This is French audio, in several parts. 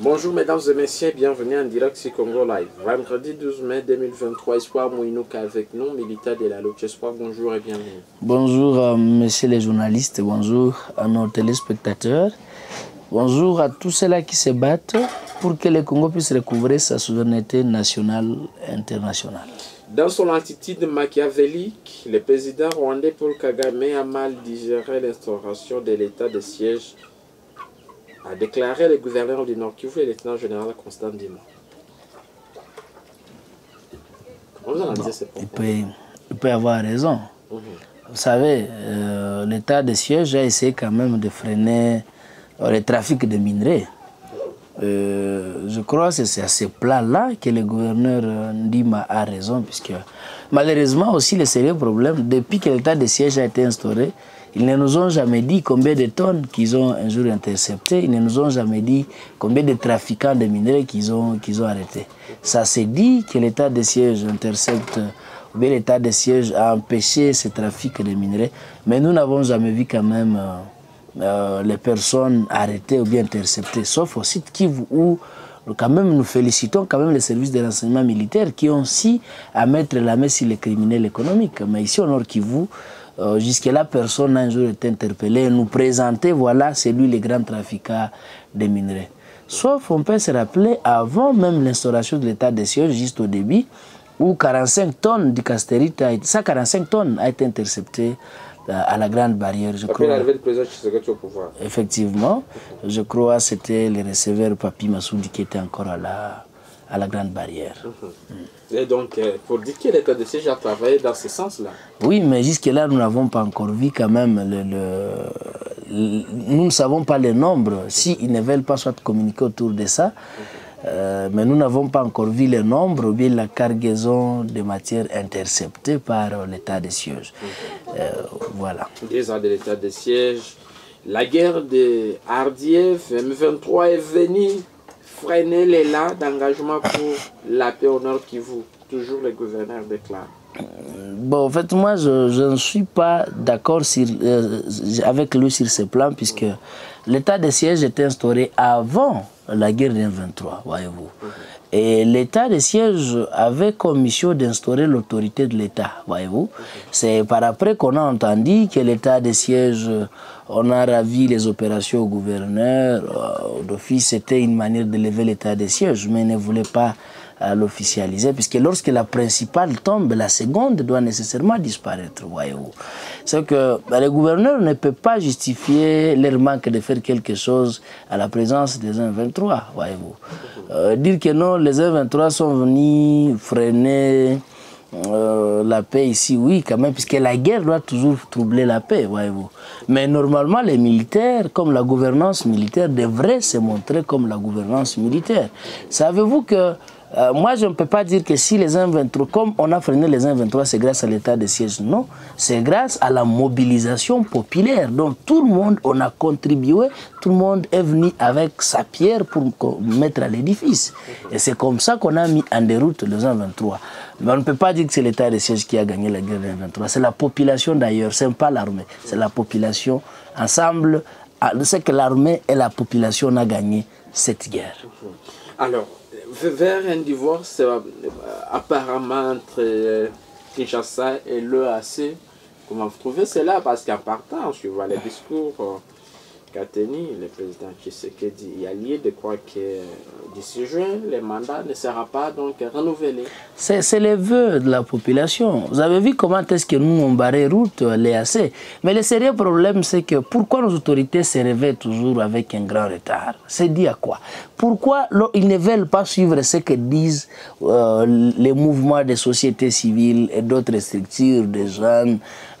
Bonjour mesdames et messieurs, bienvenue en direct sur Congo Live. Vendredi 12 mai 2023, Espoir Mouinouka avec nous, militaire de la lutte. Espoir, bonjour et bienvenue. Bonjour, euh, messieurs les journalistes, bonjour à nos téléspectateurs, bonjour à tous ceux-là qui se battent pour que le Congo puisse recouvrer sa souveraineté nationale et internationale. Dans son attitude machiavélique, le président rwandais Paul Kagame a mal digéré l'instauration de l'état de siège, a déclaré le gouverneur du Nord Kivu et le lieutenant général Constant Dima. Comment vous Il peut, il peut avoir raison. Mhm. Vous savez, euh, l'état de siège a essayé quand même de freiner le trafic de minerais. Euh, je crois que c'est à ce plan-là que le gouverneur euh, Ndima a raison, puisque malheureusement aussi le sérieux problème, depuis que l'état de siège a été instauré, ils ne nous ont jamais dit combien de tonnes qu'ils ont un jour interceptées, ils ne nous ont jamais dit combien de trafiquants de minerais qu'ils ont, ont arrêtés. Ça s'est dit que l'état de siège intercepte, ou bien l'état de siège a empêché ce trafic de minerais, mais nous n'avons jamais vu quand même euh, euh, les personnes arrêtées ou bien interceptées, sauf au site Kivu où quand même nous félicitons quand même les services de renseignement militaire qui ont aussi à mettre la main sur les criminels économiques. Mais ici au Nord Kivu, euh, jusque-là, personne n'a un jour été interpellé et nous présenter, voilà, c'est lui le grand trafiquant des minerais. Sauf, on peut se rappeler, avant même l'instauration de l'état de siège, juste au début, où 45 tonnes de castérite, a été, 145 tonnes a été intercepté euh, à la grande barrière, je Après crois. l'arrivée du président Tshisekedi au pouvoir. Effectivement, je crois que c'était le receveur Papi Massoudi qui était encore à la, à la grande barrière. Et donc, euh, pour dire que l'état de siège a travaillé dans ce sens-là. Oui, mais jusque-là, nous n'avons pas encore vu quand même le, le- le- Nous ne savons pas le nombre. S'ils ne veulent pas soit communiquer autour de ça, euh, mais nous n'avons pas encore vu le nombre ou bien la cargaison de matières interceptées par l'état de siège. Euh, voilà. Deux ans de l'état de siège. La guerre de Hardiev, M23 est venue freiner l'élan d'engagement pour la paix au Nord Kivu. Toujours le gouverneur déclare. Bon, en fait, moi, je, je ne suis pas d'accord euh, avec lui sur ce plan, puisque l'état de siège était instauré avant la guerre de 23, voyez-vous. Et l'état de siège avait comme mission d'instaurer l'autorité de l'État, voyez-vous. C'est par après qu'on a entendu que l'état de siège, on a ravi les opérations au gouverneur. euh, D'office, c'était une manière de lever l'état de siège, mais ne voulait pas à l'officialiser, puisque lorsque la principale tombe, la seconde doit nécessairement disparaître, voyez-vous. C'est que bah, le gouverneur ne peut pas justifier leur manque de faire quelque chose à la présence des 1-23, voyez-vous. Euh, dire que non, les 1-23 sont venus freiner euh, la paix ici, oui, quand même, puisque la guerre doit toujours troubler la paix, voyez-vous. Mais normalement, les militaires, comme la gouvernance militaire, devraient se montrer comme la gouvernance militaire. Savez-vous que euh, moi, je ne peux pas dire que si les 1-23, comme on a freiné les 1-23, c'est grâce à l'état de siège. Non, c'est grâce à la mobilisation populaire. Donc tout le monde, on a contribué, tout le monde est venu avec sa pierre pour mettre à l'édifice. Et c'est comme ça qu'on a mis en déroute les 1-23. Mais on ne peut pas dire que c'est l'état de siège qui a gagné la guerre des 23. C'est la population d'ailleurs, ce n'est pas l'armée. C'est la population ensemble. ah, C'est que l'armée et la population ont gagné cette guerre. Alors, vers un divorce euh, apparemment entre euh, Kinshasa et l'EAC, comment vous trouvez cela? Parce qu'en partant, suivant les discours euh, qu'a tenu le président Tshisekedi, il y a lieu de croire que euh, d'ici juin, le mandat ne sera pas donc renouvelé. C'est les vœux de la population. Vous avez vu comment est-ce que nous, on barrait route, euh, l'EAC. Mais le sérieux problème, c'est que pourquoi nos autorités se réveillent toujours avec un grand retard? C'est dit à quoi? Pourquoi ils ne veulent pas suivre ce que disent euh, les mouvements des sociétés civiles et d'autres structures, des jeunes,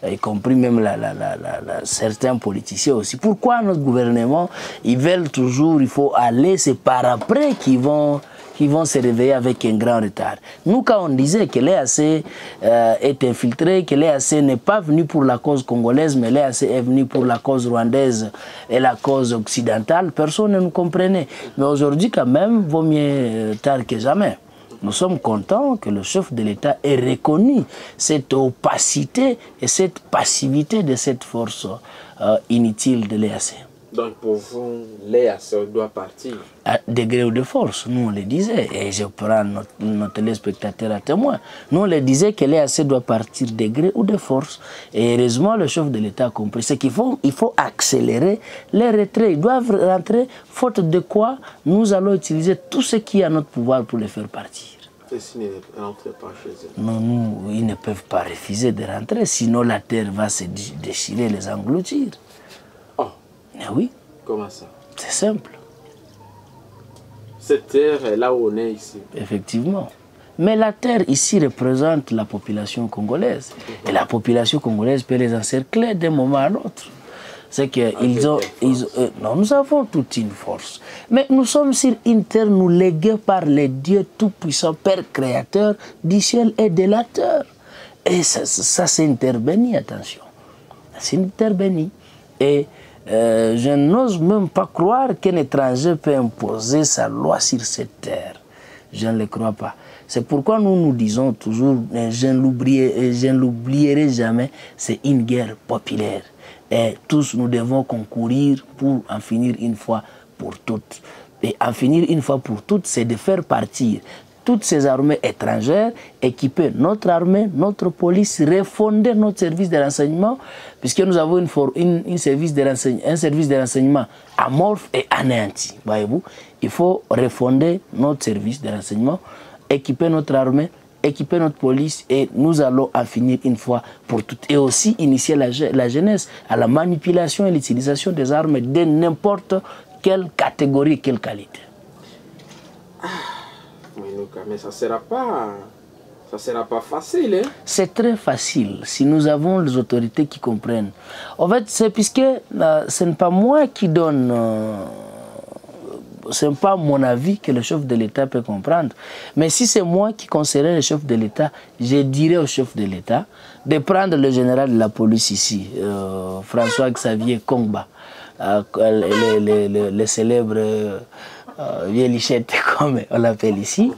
y compris même certains politiciens aussi. Pourquoi notre gouvernement, ils veulent toujours, il faut aller, c'est par après qu'ils vont vont se réveiller avec un grand retard. Nous, quand on disait que l'EAC euh, est infiltré, que l'EAC n'est pas venu pour la cause congolaise, mais l'EAC est venu pour la cause rwandaise et la cause occidentale, personne ne nous comprenait. Mais aujourd'hui, quand même, vaut mieux tard que jamais. Nous sommes contents que le chef de l'État ait reconnu cette opacité et cette passivité de cette force euh, inutile de l'EAC. Donc pour vous, l'EAC doit partir. À degré ou de force, nous on le disait, et je prends notre, nos téléspectateurs à témoin, nous on le disait que l'EAC doit partir degré ou de force. Et heureusement, le chef de l'État a compris. C'est qu'il faut, il faut accélérer les retraits. Ils doivent rentrer, faute de quoi nous allons utiliser tout ce qui est à notre pouvoir pour les faire partir. Et s'ils ne rentrent pas chez eux? Non, nous, ils ne peuvent pas refuser de rentrer, sinon la terre va se dé- déchirer, les engloutir. Mais oui, comment ça? C'est simple, Cette terre est là où on est ici. effectivement. Mais la terre ici représente la population congolaise. Et la population congolaise peut les encercler d'un moment à l'autre. C'est qu'ils ont, ils ont- euh, non, nous avons toute une force. Mais nous sommes sur une terre nous léguée par les dieux tout-puissants, Père créateur du ciel et de la terre. Et ça, ça, ça, c'est une terre bénie, attention. C'est une terre bénie. Et euh, je n'ose même pas croire qu'un étranger peut imposer sa loi sur cette terre. Je ne le crois pas. C'est pourquoi nous nous disons toujours, ne l'oublierai- je ne l'oublierai jamais, c'est une guerre populaire. Et tous nous devons concourir pour en finir une fois pour toutes. Et en finir une fois pour toutes, c'est de faire partir toutes ces armées étrangères, équiper notre armée, notre police, refonder notre service de renseignement, puisque nous avons une service de un service de renseignement amorphe et anéanti. Voyez-vous, il faut refonder notre service de renseignement, équiper notre armée, équiper notre police et nous allons en finir une fois pour toutes. Et aussi initier la jeunesse à la manipulation et l'utilisation des armes de n'importe quelle catégorie, quelle qualité. Mais ça ça sera pas facile, hein C'est très facile si nous avons les autorités qui comprennent. En fait, c'est puisque euh, ce n'est pas moi qui donne, euh, ce n'est pas mon avis que le chef de l'État peut comprendre. Mais si c'est moi qui conseillerais le chef de l'État, je dirais au chef de l'État de prendre le général de la police ici, euh, François-Xavier Kongba, euh, le, célèbre euh, lichette, comme on l'appelle ici.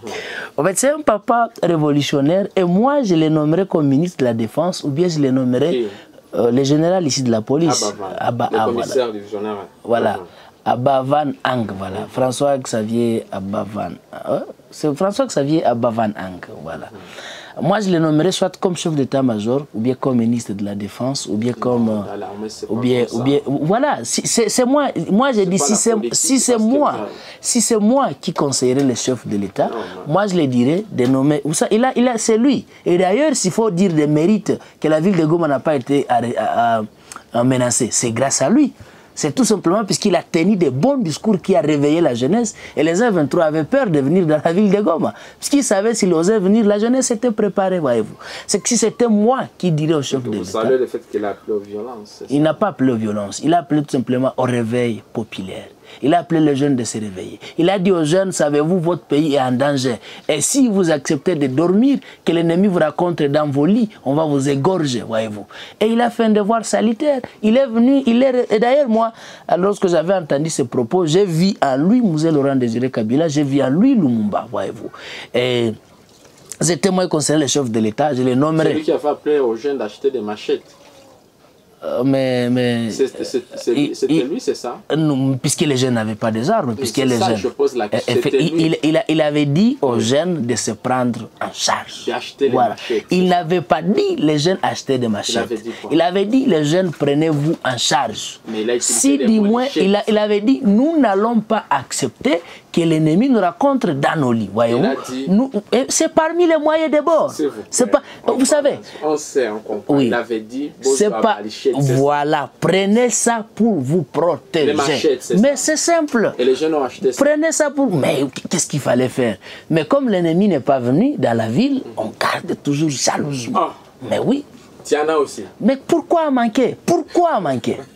En fait, c'est un papa révolutionnaire et moi, je le nommerai comme ministre de la Défense ou bien je le nommerai Qui euh, le général ici de la police. Abavan, Abba- le ah, voilà. divisionnaire. Voilà. Abavan Ang, voilà. François-Xavier Abavan. Euh, C'est François-Xavier Abavan Ang, voilà. Moi, je le nommerai soit comme chef d'état-major, ou bien comme ministre de la Défense, ou bien comme... euh, ou bien, ou bien, voilà, si- c'est moi, moi j'ai dit si c'est si que moi, si c'est moi qui conseillerais le chef de l'État, moi je le dirais de nommer. Ou ça, il a, il a, c'est lui. Et d'ailleurs, s'il faut dire des mérites que la ville de Goma n'a pas été arrê- à- à- à menacée, c'est grâce à lui. C'est tout simplement puisqu'il a tenu des bons discours qui a réveillé la jeunesse. Et les M23 avaient peur de venir dans la ville de Goma. Parce qu'ils savaient s'ils osaient venir, la jeunesse était préparée, voyez-vous. C'est que si c'était moi qui dirais au chef de Vous l'État. saluez le fait qu'il a appelé aux violences. Il n'a pas appelé aux violences, il a appelé tout simplement au réveil populaire. Il a appelé les jeunes de se réveiller. Il a dit aux jeunes, savez-vous, votre pays est en danger. Et si vous acceptez de dormir, que l'ennemi vous rencontre dans vos lits, on va vous égorger, voyez-vous. Et il a fait un devoir salitaire. Il est venu, il est... Et d'ailleurs, moi, lorsque j'avais entendu ces propos, j'ai vu en lui Mousé Laurent Désiré Kabila, j'ai vu en lui Lumumba, voyez-vous. Et c'était moi qui conseillais le chef de l'État, je le C'est nommerai. lui qui a fait appeler aux jeunes d'acheter des machettes. Euh, mais, mais... C'était lui, c'est ça? Puisque les jeunes n'avaient pas des armes, puisque les ça, jeunes. je pose la question. Eh, C'était il, il- il avait dit aux jeunes de se prendre en charge. D'acheter voilà. machettes. Il n'avait pas dit les jeunes achetaient des machettes. avait dit quoi? Il avait dit les jeunes prenez-vous en charge. Mais il a si du moins, il, a- il avait dit nous n'allons pas accepter que l'ennemi nous rencontre dans nos lits. Voyez-vous? Et C'est parmi les moyens de bord. C'est pas. on Vous savez. On sait, on comprend. Oui. Il avait dit C'est pas. Voilà, prenez ça pour vous protéger. Machettes, Mais c'est simple. Et les jeunes ont acheté ça. Prenez ça pour. Mais qu'est-ce qu'il fallait faire? Mais comme l'ennemi n'est pas venu dans la ville, on garde toujours jalousement. Ah. Mais oui. Tiana aussi. Mais pourquoi manquer? Pourquoi manquer?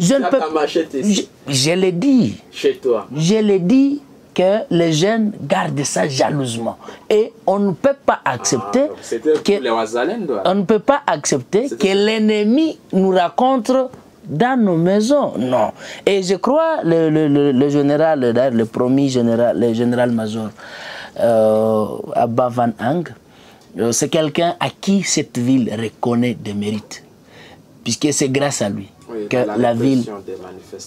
Je ne peux ici, Je, je l'ai dit. chez toi. Je l'ai dit que les jeunes gardent ça jalousement. Et on ne peut pas accepter Ah, donc C'était que on ne peut pas accepter que l'ennemi nous raconte dans nos maisons. Non. Et je crois le, le, le, le général, le premier général, le général-major euh, Abba Van Hang, euh, c'est quelqu'un à qui cette ville reconnaît des mérites. Puisque c'est grâce à lui Oui, que la la ville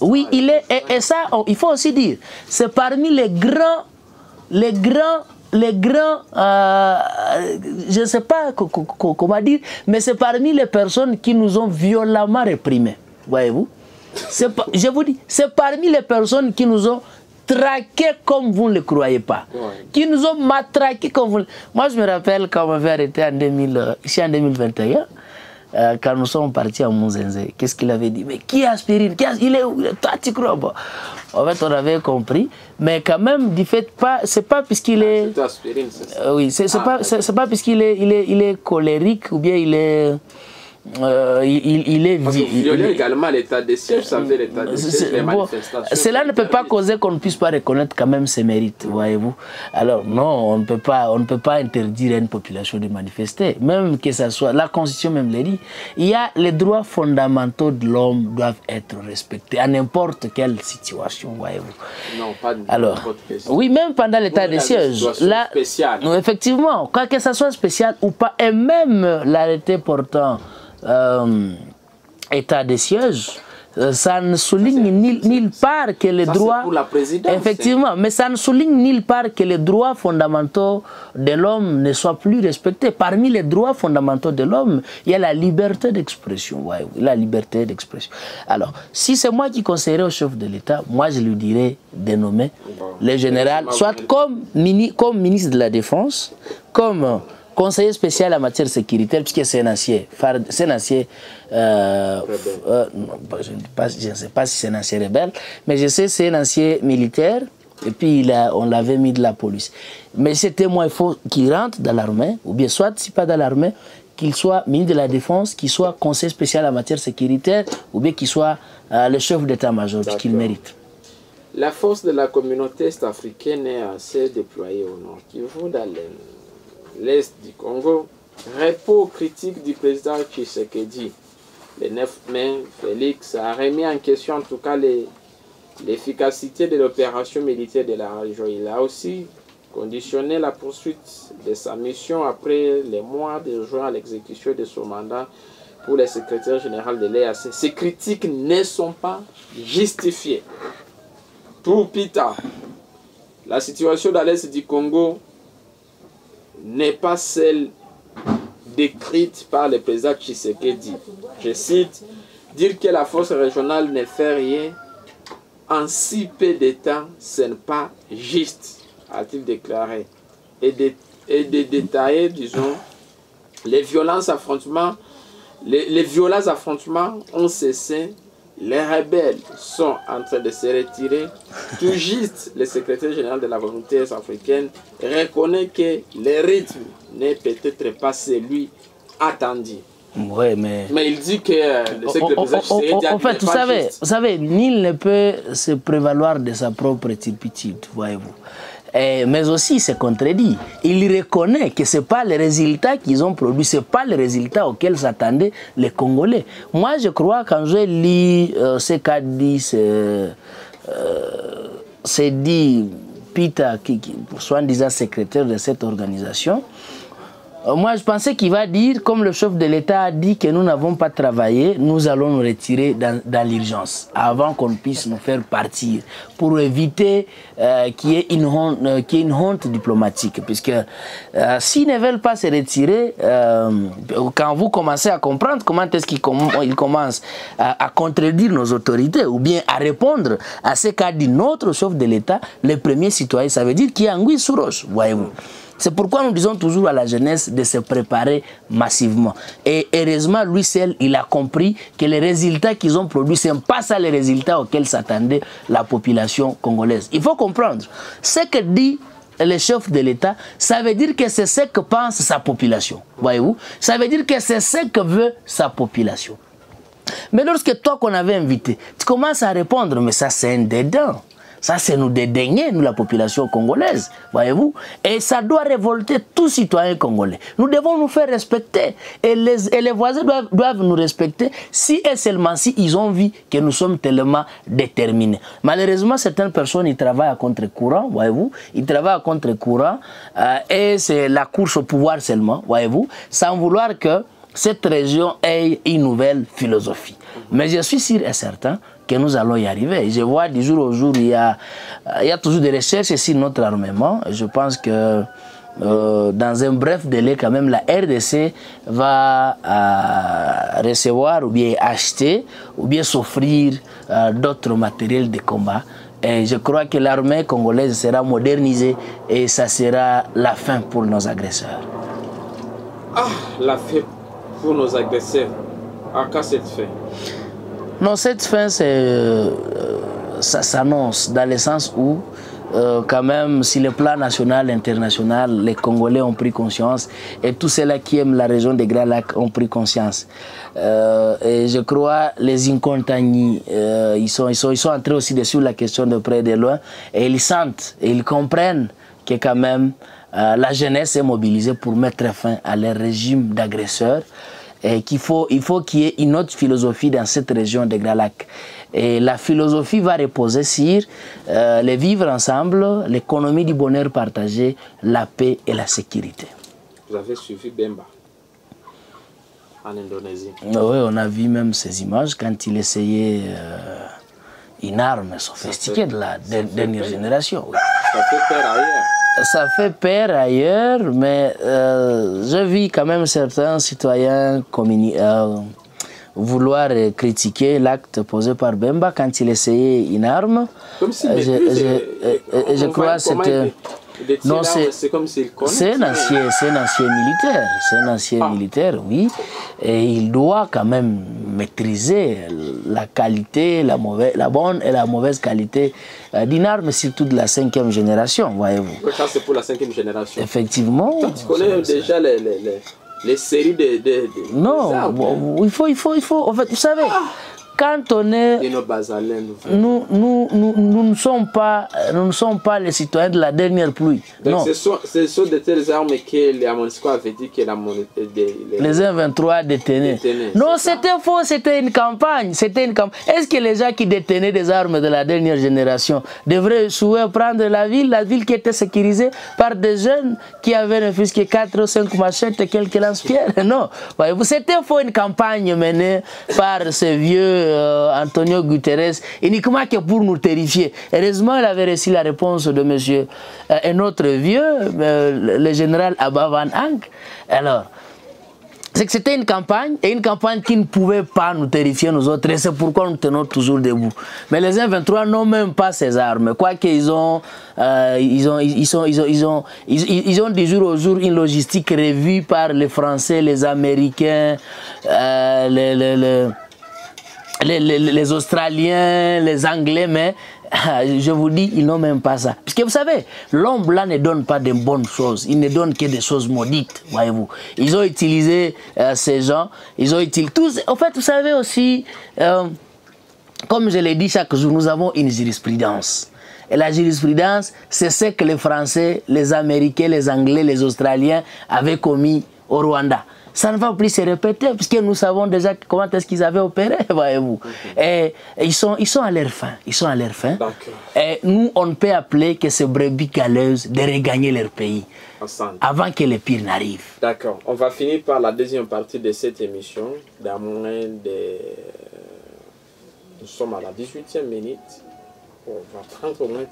oui, il est, et, et ça, on- il faut aussi dire, c'est parmi les grands, les grands, les grands, euh, je ne sais pas co- co- co- comment dire, mais c'est parmi les personnes qui nous ont violemment réprimés, voyez-vous? Je vous dis, c'est parmi les personnes qui nous ont traqués comme vous ne le croyez pas, Ouais. qui nous ont matraqués comme vous. Moi, je me rappelle quand on m'avait arrêté en 2000, euh, ici en 2021. Euh, quand nous sommes partis à Mounzenze, qu'est-ce qu'il avait dit? Mais qui est aspirine? Qui Il est où? Toi, tu crois pas? En fait, on avait compris. Mais quand même, du fait pas, c'est pas puisqu'il est. C'était aspirine, c'est ça. Euh, oui, c'est Ah, pas, pas puisqu'il est, il est, il est colérique ou bien il est. euh, il, est. Parce que violer également l'état des sièges, ça veut dire l'état des c'est- sièges, les c'est- bon, manifestations. cela ne peut pas causer qu'on ne puisse pas reconnaître quand même ses mérites, voyez-vous. Alors non, on ne peut pas, on ne peut pas interdire à une population de manifester, même que ça soit la Constitution même le dit. Il y a les droits fondamentaux de l'homme doivent être respectés à n'importe quelle situation, voyez-vous. Non, pas Alors, oui, même pendant l'état des sièges, là, spéciale. Effectivement, quoi que ça soit spécial ou pas, et même l'arrêté portant euh, état des sièges, euh, ça ne souligne nulle part que les Ça, droits. pour la Effectivement, mais ça ne souligne nulle part que les droits fondamentaux de l'homme ne soient plus respectés. Parmi les droits fondamentaux de l'homme, il y a la liberté d'expression. voyez-vous, la liberté d'expression. Alors, si c'est moi qui conseillerais au chef de l'État, moi je lui dirais de nommer Bon. le général, soit comme, mini- comme ministre de la Défense, comme conseiller spécial en matière sécuritaire, puisque c'est un ancien, c'est un ancien, euh, euh, je, ne sais pas si c'est un ancien rebelle, mais je sais que c'est un ancien militaire, et puis il a, on l'avait mis de la police. Mais c'était moi, il faut qu'il rentre dans l'armée, ou bien soit, si pas dans l'armée, qu'il soit ministre de la Défense, qu'il soit conseiller spécial en matière sécuritaire, ou bien qu'il soit euh, le chef d'état-major, puisqu'il D'accord. mérite. La force de la communauté est-africaine est assez déployée au nord Kivu, dans le- l'est du Congo. Repos critique du président Tshisekedi. Le 9 mai, Félix a remis en question en tout cas l'efficacité de l'opération militaire de la région. Il a aussi conditionné la poursuite de sa mission après les mois de juin à l'exécution de son mandat pour le secrétaire général de l'EAC. Ces critiques ne sont pas justifiées. Pour Pita, la situation dans l'Est du Congo n'est pas celle décrite par le président Tshisekedi. Je cite, dire que la force régionale ne fait rien en si peu de temps, ce n'est pas juste, a-t-il déclaré. Et de, et détailler, disons, les violences affrontements ont cessé. Les rebelles sont en train de se retirer. Tout juste, le secrétaire général de la volonté africaine reconnaît que le rythme n'est peut-être pas celui attendu. Ouais, mais. Mais il dit que euh, le secrétaire En- en- président en- fait, vous savez, vous savez, nul ne peut se prévaloir de sa propre turpitude, voyez-vous. Et- mais aussi, c'est contredit. Il reconnaît que ce n'est pas les résultats qu'ils ont produits, ce n'est pas les résultats auxquels s'attendaient les Congolais. Moi, je crois, quand je lis euh, ce qu'a dit ce, euh, c'est dit Peter, qui, qui soi-disant secrétaire de cette organisation, euh, Moi, je pensais qu'il va dire, comme le chef de l'État a dit que nous n'avons pas travaillé, nous allons nous retirer dans, l'urgence, avant qu'on puisse nous faire partir, pour éviter euh, qu'il y, ait une honte- euh, qu'il y ait une honte diplomatique. Puisque euh, s'ils ne veulent pas se retirer, euh, quand vous commencez à comprendre comment est-ce qu'ils ils commencent à, à contredire nos autorités, ou bien à répondre à ce qu'a dit notre chef de l'État, les premiers citoyens, ça veut dire qu'il y a anguille sous roche, voyez-vous. C'est pourquoi nous disons toujours à la jeunesse de se préparer massivement. Et heureusement, lui seul, il a compris que les résultats qu'ils ont produits, ce n'est pas ça les résultats auxquels s'attendait la population congolaise. Il faut comprendre. Ce que dit le chef de l'État, ça veut dire que c'est ce que pense sa population. Voyez-vous? Ça veut dire que c'est ce que veut sa population. Mais lorsque toi qu'on avait invité, tu commences à répondre, mais ça c'est un dédain. Ça, c'est nous dédaigner, nous, la population congolaise, voyez-vous. Et ça doit révolter tout citoyen congolais. Nous devons nous faire respecter. Et les, et les voisins doivent, doivent nous respecter si et seulement si ils ont vu que nous sommes tellement déterminés. Malheureusement, certaines personnes, ils travaillent à contre-courant, voyez-vous. Ils travaillent à contre-courant. euh, et c'est la course au pouvoir seulement, voyez-vous, sans vouloir que cette région ait une nouvelle philosophie. Mais je suis sûr et certain que nous allons y arriver. Je vois du jour au jour, il y a, il y a toujours des recherches sur notre armement. Je pense que euh, dans un bref délai, quand même, la RDC va euh, recevoir ou bien acheter ou bien s'offrir euh, d'autres matériels de combat. Et je crois que l'armée congolaise sera modernisée et ça sera la fin pour nos agresseurs. Ah, la fait pour nos agresseurs. À quand cette fin Non, cette fin, euh, ça s'annonce dans le sens où, euh, quand même, si le plan national, international, les Congolais ont pris conscience et tous ceux-là qui aiment la région des Grands Lacs ont pris conscience. Euh, et je crois les Incontagni, euh, ils, sont, ils, sont, ils sont entrés aussi dessus la question de près et de loin et ils sentent et ils comprennent que quand même euh, la jeunesse est mobilisée pour mettre fin à leur régime d'agresseurs et qu'il faut, il faut qu'il y ait une autre philosophie dans cette région des Grands Lacs. Et la philosophie va reposer sur euh, le vivre ensemble, l'économie du bonheur partagé, la paix et la sécurité. Vous avez suivi Bemba en Indonésie. Oui, on a vu même ces images quand il essayait euh, une arme sophistiquée de la de- dernière génération. oui. Ça fait peur ailleurs. Ça fait peur ailleurs, mais euh, je vis quand même certains citoyens euh, vouloir critiquer l'acte posé par Bemba quand il essayait une arme. Comme si Euh, je- je- crois que c'était- Non, c'est- c'est comme s'il connaît. C'est un ancien, c'est un ancien militaire, c'est un ancien Ah. militaire, oui. Et il doit quand même maîtriser la qualité, la, mauvaise, la bonne et la mauvaise qualité euh, d'une arme, surtout de la cinquième génération, voyez-vous. Ça, c'est pour la cinquième génération. Effectivement. Toi, tu connais déjà les, les, les, les séries de, de, de- des Non, hein? il faut, il faut, il faut. En fait, vous savez, quand on est nous, nous, nous, nous ne sommes pas, nous ne sommes pas les citoyens de la dernière pluie. Donc, non. ce sont, ce sont de telles armes que les Amonisco avaient dit que la monnaie. les- Les 1-23 détenaient. Détenaient, Non, c'était faux, c'était une campagne. C'était une campagne. Est-ce que les gens qui détenaient des armes de la dernière génération devraient souhaiter prendre la ville, la ville qui était sécurisée par des jeunes qui avaient ne fût-ce que 4 ou 5 machettes et quelques lance-pierres? Non. C'était faux une campagne menée par ce vieux euh, Antonio Guterres, uniquement que pour nous terrifier. Heureusement, il avait reçu la réponse de monsieur, euh, un autre vieux, euh, le- général Abba Van Hank. Alors, c'est que c'était une campagne et une campagne qui ne pouvait pas nous terrifier nous autres et c'est pourquoi nous tenons toujours debout. Mais les 1-23 n'ont même pas ces armes. Quoi qu'ils ont, euh, ils ont, ils sont, ils ont, ils ont, ils, ils- ils ont du jour au jour une logistique revue par les Français, les Américains, les- les, Australiens, les Anglais, mais je vous dis, ils n'ont même pas ça. Parce que vous savez, l'homme blanc ne donne pas de bonnes choses, il ne donne que des choses maudites, voyez-vous. Ils ont utilisé euh, ces gens, ils ont utilisé tous. En fait, vous savez aussi, euh, comme je l'ai dit chaque jour, nous avons une jurisprudence. Et la jurisprudence, c'est ce que les Français, les Américains, les Anglais, les Australiens avaient commis au Rwanda. Ça ne va plus se répéter, puisque nous savons déjà comment est-ce qu'ils avaient opéré, voyez-vous. Et, et ils, sont, ils sont à leur fin. Ils sont à leur fin. Et nous, on ne peut appeler que ces brebis galeuses de regagner leur pays Ensemble. avant que le pire n'arrive. D'accord. On va finir par la deuxième partie de cette émission. Dans moins de... Nous sommes à la 18e minute. On va prendre au moins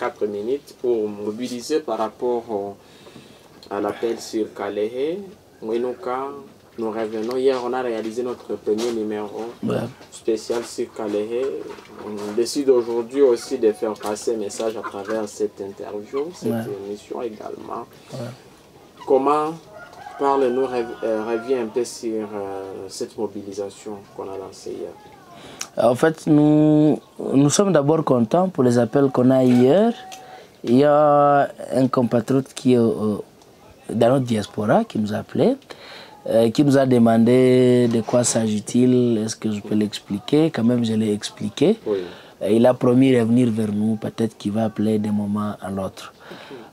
3-4 minutes pour mobiliser par rapport au- à l'appel sur Kalehe. Mwenuka, nous revenons. Hier, on a réalisé notre premier numéro Ouais. spécial sur Kalehe. On décide aujourd'hui aussi de faire passer un message à travers cette interview, cette Ouais. émission également. Comment parle-nous, euh, revient un peu sur euh, cette mobilisation qu'on a lancée hier. En fait, nous, nous sommes d'abord contents pour les appels qu'on a hier. Il y a un compatriote qui est euh, dans notre diaspora qui nous a appelé, euh, qui nous a demandé de quoi s'agit-il, est-ce que je peux l'expliquer? Quand même, je l'ai expliqué. Oui. Et il a promis de revenir vers nous, peut-être qu'il va appeler d'un moment à l'autre.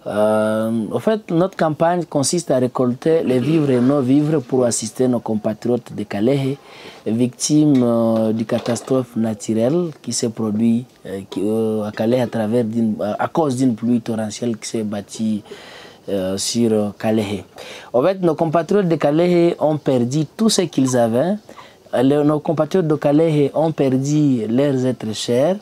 Euh, en fait, notre campagne consiste à récolter les vivres et non-vivres pour assister nos compatriotes de Calais, victimes euh, du catastrophe naturelle qui s'est produite euh, euh, à Calais à, travers à cause d'une pluie torrentielle qui s'est bâtie euh, sur Calais. En fait, nos compatriotes de Calais ont perdu tout ce qu'ils avaient. Nos compatriotes de Calais ont perdu leurs êtres chers.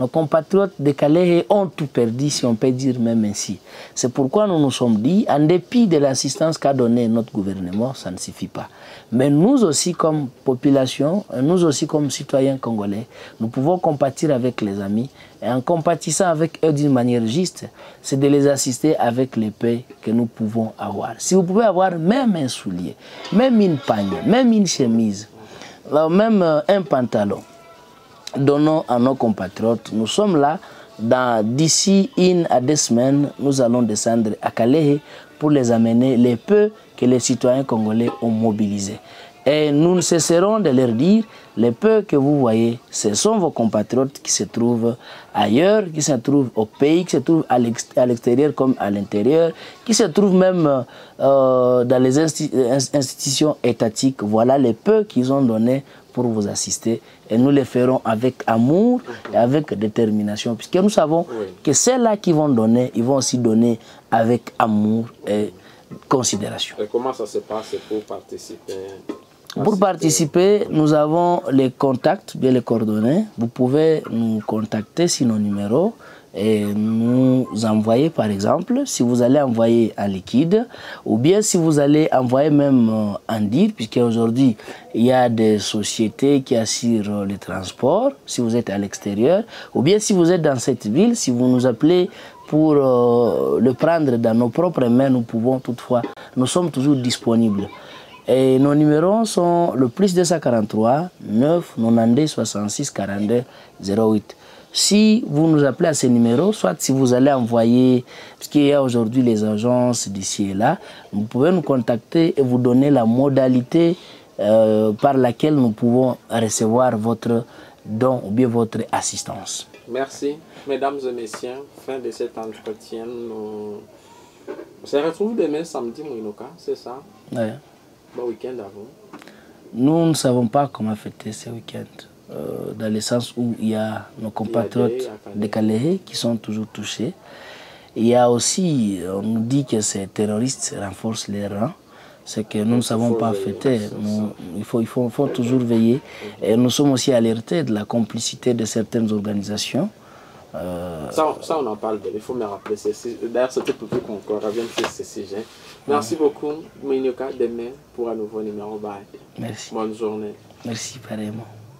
Nos compatriotes de Calais ont tout perdu, si on peut dire même ainsi. C'est pourquoi nous nous sommes dit, en dépit de l'assistance qu'a donnée notre gouvernement, ça ne suffit pas. Mais nous aussi, comme population, nous aussi comme citoyens congolais, nous pouvons compatir avec les amis. Et en compatissant avec eux d'une manière juste, c'est de les assister avec les paix que nous pouvons avoir. Si vous pouvez avoir même un soulier, même une pagne, même une chemise, euh, même euh, un pantalon, donnons à nos compatriotes. Nous sommes là. D'ici une à deux semaines, nous allons descendre à Calais pour les amener les peu que les citoyens congolais ont mobilisés. Et nous ne cesserons de leur dire, les peu que vous voyez, ce sont vos compatriotes qui se trouvent ailleurs, qui se trouvent au pays, qui se trouvent à l'ex- à l'extérieur comme à l'intérieur, qui se trouvent même euh, dans les ins- institutions étatiques. Voilà les peu qu'ils ont donnés pour vous assister et nous les ferons avec amour et avec détermination puisque nous savons Oui. que ceux-là qui vont donner, ils vont aussi donner avec amour et considération. Et comment ça se passe pour participer Pour participer, nous avons les contacts, bien les coordonnées. Vous pouvez nous contacter sur nos numéros et nous envoyer, par exemple, si vous allez envoyer en liquide, ou bien si vous allez envoyer même euh, en dire, puisque aujourd'hui il y a des sociétés qui assurent euh, le transport, si vous êtes à l'extérieur, ou bien si vous êtes dans cette ville, si vous nous appelez pour euh, le prendre dans nos propres mains, nous pouvons toutefois, nous sommes toujours disponibles. Et nos numéros sont le plus 243 9 92 66 42 08. Si vous nous appelez à ces numéros, soit si vous allez envoyer, puisqu'il y a aujourd'hui les agences d'ici et là, vous pouvez nous contacter et vous donner la modalité euh, par laquelle nous pouvons recevoir votre don ou bien votre assistance. Merci, mesdames et messieurs. Fin de cet entretien. Nous... On se retrouve demain samedi, Mouinoka, c'est ça? Ouais. Bon week-end à vous. Nous ne savons pas comment fêter ce week-end, euh, dans le sens où il y a nos compatriotes Calais qui sont toujours touchés. Il y a aussi, on nous dit que ces terroristes renforcent les rangs. C'est que nous ne savons pas fêter. Nous- il faut, il faut, toujours veiller. Et nous sommes aussi alertés de la complicité de certaines organisations. Euh, Ça, on- ça, on en parle, il faut me rappeler ceci. D'ailleurs, c'était pour qu'on qu'on revienne sur ce sujet. Merci beaucoup, Mouinoka, demain pour un nouveau numéro. Bye. merci. Bonne journée. Merci, pareillement.